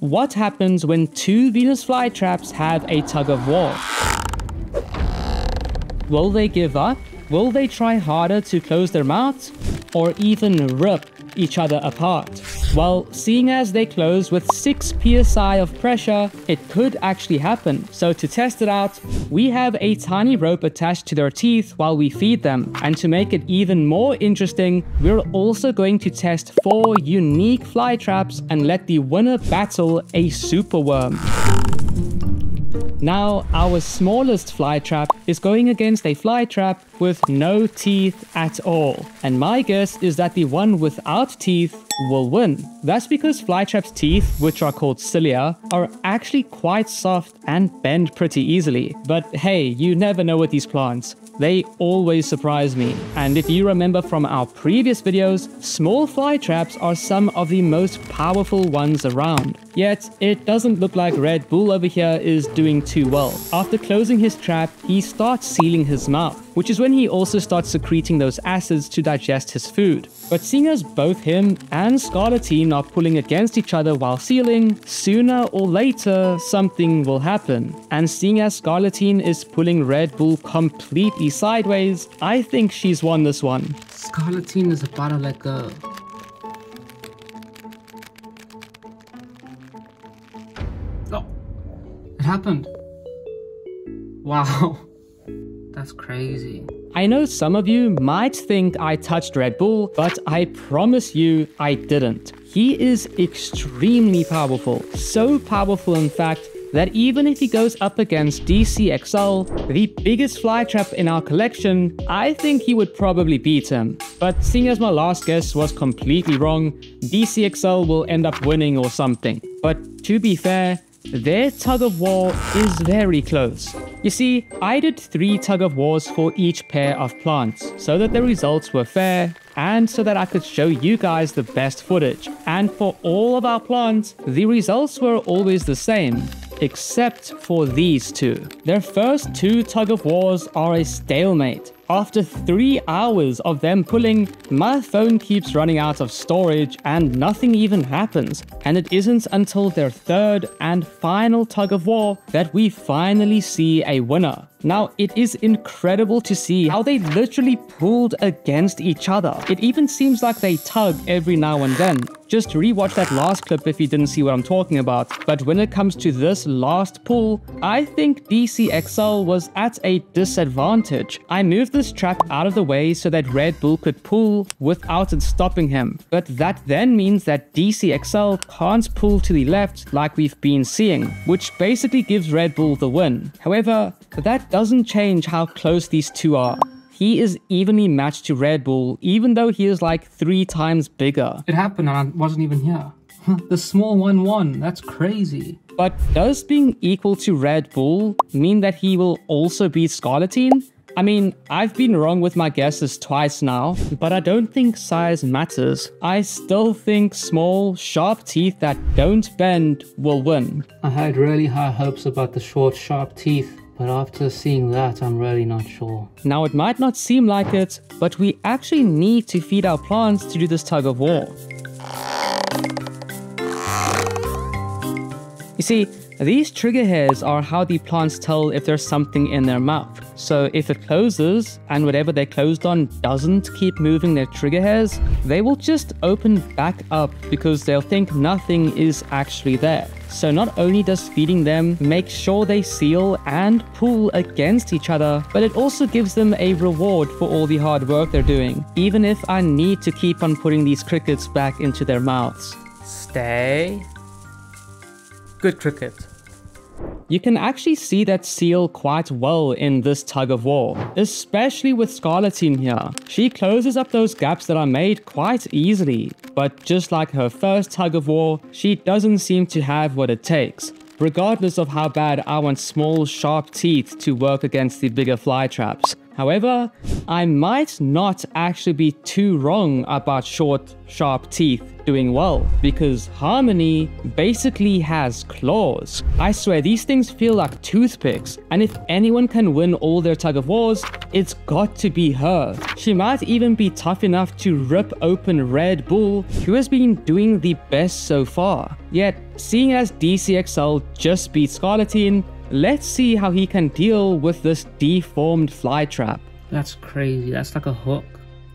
what happens when two Venus flytraps have a tug of war? Will they give up? Will they try harder to close their mouths? Or even rip each other apart? Well, seeing as they close with 6 psi of pressure, it could actually happen. So to test it out, we have a tiny rope attached to their teeth while we feed them. And to make it even more interesting, we're also going to test 4 unique fly traps and let the winner battle a superworm. Now, our smallest fly trap is going against a fly trap with no teeth at all. And my guess is that the one without teeth will win. That's because flytrap's teeth, which are called cilia, are actually quite soft and bend pretty easily. But hey, you never know with these plants. They always surprise me. And if you remember from our previous videos, small fly traps are some of the most powerful ones around. Yet, it doesn't look like Red Bull over here is doing too well. After closing his trap, he starts sealing his mouth, which is when he also starts secreting those acids to digest his food. But seeing as both him and Scarletine are pulling against each other while sealing, sooner or later something will happen. And seeing as Scarletine is pulling Red Bull completely sideways, I think she's won this one. Scarletine is about to let go. Happened. Wow, that's crazy. I know some of you might think I touched Red Bull, but I promise you I didn't. He is extremely powerful, so powerful in fact that even if he goes up against DCXL, the biggest flytrap in our collection, I think he would probably beat him. But seeing as my last guess was completely wrong, DCXL will end up winning or something. But to be fair, their tug of war is very close. You see, I did three tug of wars for each pair of plants, so that the results were fair, and so that I could show you guys the best footage. And for all of our plants, the results were always the same except for these two. Their first two tug of wars are a stalemate. After three hours of them pulling, my phone keeps running out of storage and nothing even happens. And it isn't until their third and final tug of war that we finally see a winner. Now, it is incredible to see how they literally pulled against each other. It even seems like they tug every now and then. Just rewatch that last clip if you didn't see what I'm talking about. But when it comes to this last pull, I think DCXL was at a disadvantage. I moved this trap out of the way so that Red Bull could pull without it stopping him. But that then means that DCXL can't pull to the left like we've been seeing, which basically gives Red Bull the win. However, that doesn't change how close these two are. He is evenly matched to Red Bull, even though he is like three times bigger. It happened and I wasn't even here. the small one won. That's crazy. But does being equal to Red Bull mean that he will also beat Scarletine? I mean, I've been wrong with my guesses twice now, but I don't think size matters. I still think small, sharp teeth that don't bend will win. I had really high hopes about the short, sharp teeth, but after seeing that, I'm really not sure. Now, it might not seem like it, but we actually need to feed our plants to do this tug of war. You see, these trigger hairs are how the plants tell if there's something in their mouth. So if it closes and whatever they're closed on doesn't keep moving their trigger hairs, they will just open back up because they'll think nothing is actually there. So not only does feeding them make sure they seal and pull against each other, but it also gives them a reward for all the hard work they're doing, even if I need to keep on putting these crickets back into their mouths. Stay. Good cricket. You can actually see that seal quite well in this tug of war, especially with Scarletine here. She closes up those gaps that are made quite easily, but just like her first tug of war, she doesn't seem to have what it takes. Regardless of how bad I want small, sharp teeth to work against the bigger fly traps. However, I might not actually be too wrong about short, sharp teeth doing well, because Harmony basically has claws. I swear, these things feel like toothpicks, and if anyone can win all their tug of wars, it's got to be her. She might even be tough enough to rip open Red Bull, who has been doing the best so far. Yet, seeing as DCXL just beat Scarletine, Let's see how he can deal with this deformed fly trap. That's crazy. That's like a hook.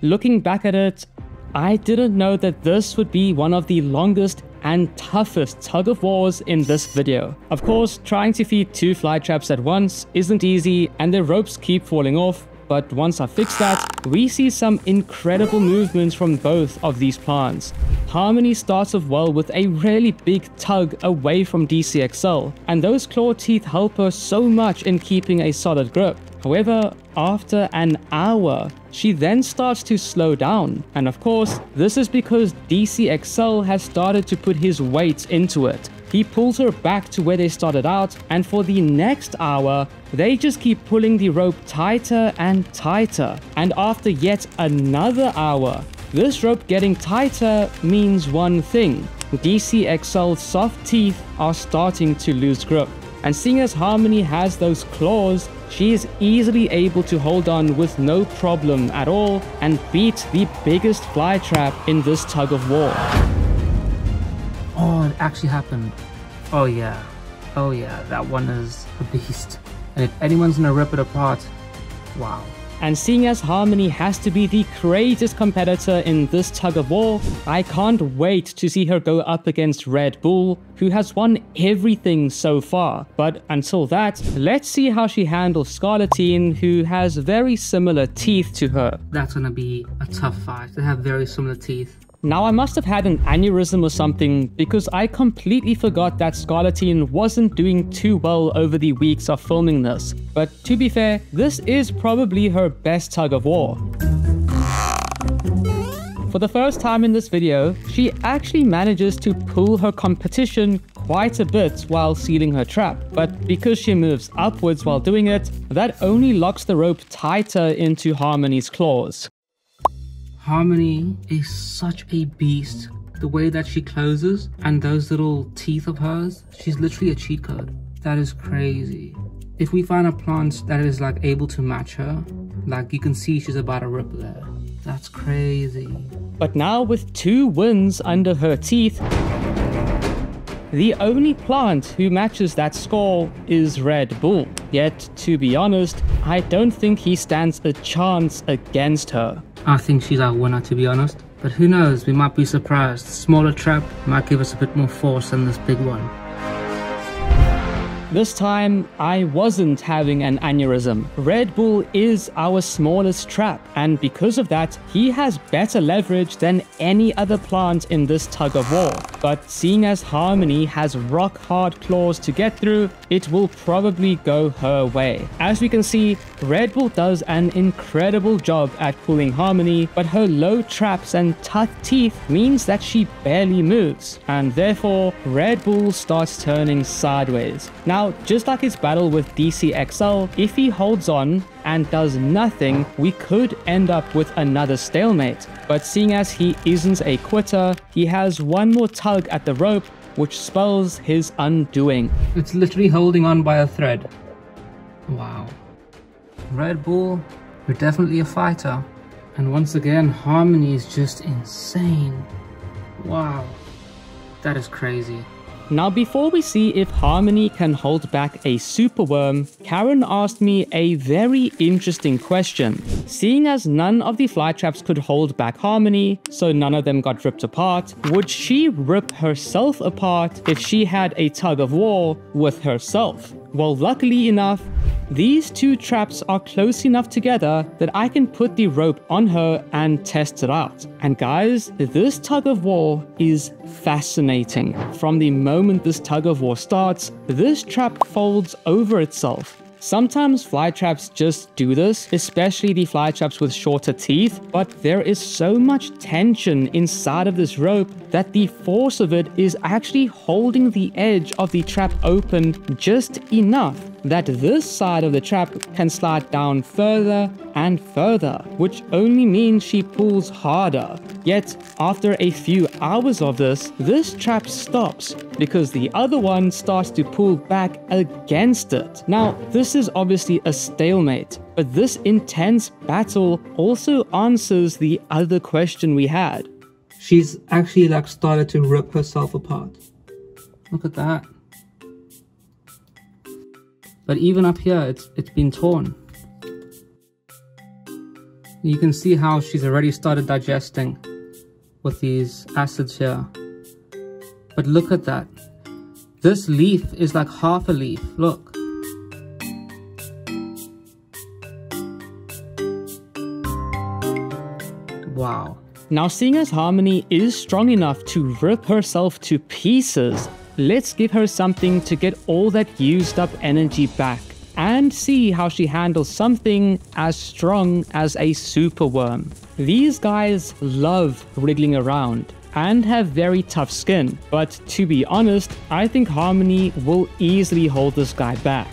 Looking back at it, I didn't know that this would be one of the longest and toughest tug of wars in this video. Of course, trying to feed two fly traps at once isn't easy and the ropes keep falling off, but once I fix that, we see some incredible movements from both of these plants. Harmony starts off well with a really big tug away from DCXL, and those claw teeth help her so much in keeping a solid grip. However, after an hour, she then starts to slow down. And of course, this is because DCXL has started to put his weight into it. He pulls her back to where they started out, and for the next hour, they just keep pulling the rope tighter and tighter. And after yet another hour, this rope getting tighter means one thing. DCXL's soft teeth are starting to lose grip. And seeing as Harmony has those claws, she is easily able to hold on with no problem at all and beat the biggest flytrap in this tug of war. Actually happened. Oh yeah. Oh yeah, that one is a beast. And if anyone's gonna rip it apart, wow. And seeing as Harmony has to be the greatest competitor in this tug of war, I can't wait to see her go up against Red Bull, who has won everything so far. But until that, let's see how she handles Scarletine, who has very similar teeth to her. That's gonna be a tough fight. They have very similar teeth. Now I must have had an aneurysm or something because I completely forgot that Scarletine wasn't doing too well over the weeks of filming this. But to be fair, this is probably her best tug of war. For the first time in this video, she actually manages to pull her competition quite a bit while sealing her trap, but because she moves upwards while doing it, that only locks the rope tighter into Harmony's claws. Harmony is such a beast. The way that she closes and those little teeth of hers, she's literally a cheat code. That is crazy. If we find a plant that is like able to match her, like you can see she's about to rip there. That's crazy. But now with two wins under her teeth, the only plant who matches that score is Red Bull. Yet, to be honest, I don't think he stands a chance against her. I think she's our winner to be honest. But who knows, we might be surprised. Smaller trap might give us a bit more force than this big one. This time, I wasn't having an aneurysm. Red Bull is our smallest trap, and because of that, he has better leverage than any other plant in this tug of war. But seeing as Harmony has rock hard claws to get through, it will probably go her way. As we can see, Red Bull does an incredible job at pulling Harmony, but her low traps and tough teeth means that she barely moves, and therefore Red Bull starts turning sideways. Now, now, just like his battle with DCXL, if he holds on and does nothing, we could end up with another stalemate. But seeing as he isn't a quitter, he has one more tug at the rope, which spells his undoing. It's literally holding on by a thread. Wow. Red Bull, you're definitely a fighter. And once again, Harmony is just insane. Wow. That is crazy. Now before we see if Harmony can hold back a superworm, Karen asked me a very interesting question. Seeing as none of the fly traps could hold back Harmony, so none of them got ripped apart, would she rip herself apart if she had a tug of war with herself? Well, luckily enough, these two traps are close enough together that I can put the rope on her and test it out. And guys, this tug of war is fascinating. From the moment this tug of war starts, this trap folds over itself Sometimes fly traps just do this, especially the fly traps with shorter teeth, but there is so much tension inside of this rope that the force of it is actually holding the edge of the trap open just enough that this side of the trap can slide down further and further, which only means she pulls harder. Yet, after a few hours of this, this trap stops because the other one starts to pull back against it. Now, this is obviously a stalemate, but this intense battle also answers the other question we had. She's actually like started to rip herself apart. Look at that. But even up here, it's it's been torn. You can see how she's already started digesting with these acids here. But look at that. This leaf is like half a leaf. Look. Wow. Now, seeing as Harmony is strong enough to rip herself to pieces, let's give her something to get all that used up energy back and see how she handles something as strong as a superworm. These guys love wriggling around and have very tough skin, but to be honest, I think Harmony will easily hold this guy back.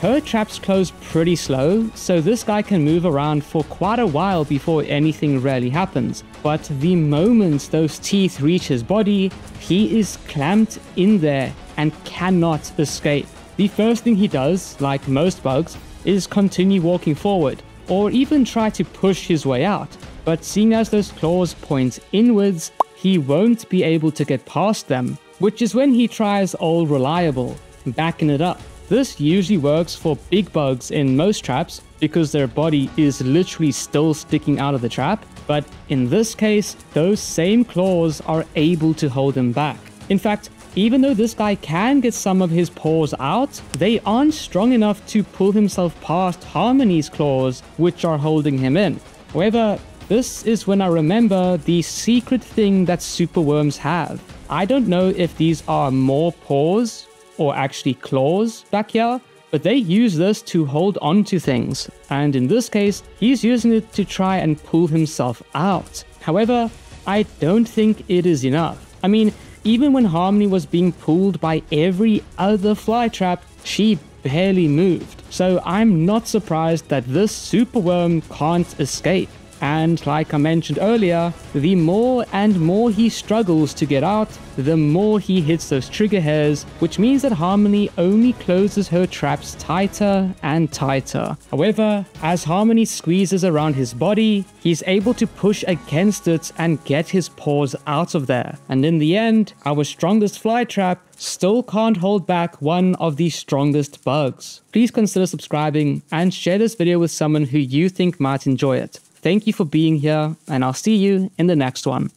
Her traps close pretty slow, so this guy can move around for quite a while before anything really happens. But the moment those teeth reach his body, he is clamped in there and cannot escape. The first thing he does, like most bugs, is continue walking forward, or even try to push his way out. But seeing as those claws point inwards, he won't be able to get past them, which is when he tries all reliable, backing it up. This usually works for big bugs in most traps because their body is literally still sticking out of the trap, but in this case, those same claws are able to hold him back. In fact, even though this guy can get some of his paws out, they aren't strong enough to pull himself past Harmony's claws, which are holding him in. However, this is when I remember the secret thing that superworms have. I don't know if these are more paws or actually claws back here, but they use this to hold on to things. And in this case, he's using it to try and pull himself out. However, I don't think it is enough. I mean, even when Harmony was being pulled by every other fly trap, she barely moved. So I'm not surprised that this superworm can't escape. And like I mentioned earlier, the more and more he struggles to get out, the more he hits those trigger hairs, which means that Harmony only closes her traps tighter and tighter. However, as Harmony squeezes around his body, he's able to push against it and get his paws out of there. And in the end, our strongest fly trap still can't hold back one of the strongest bugs. Please consider subscribing and share this video with someone who you think might enjoy it. Thank you for being here, and I'll see you in the next one.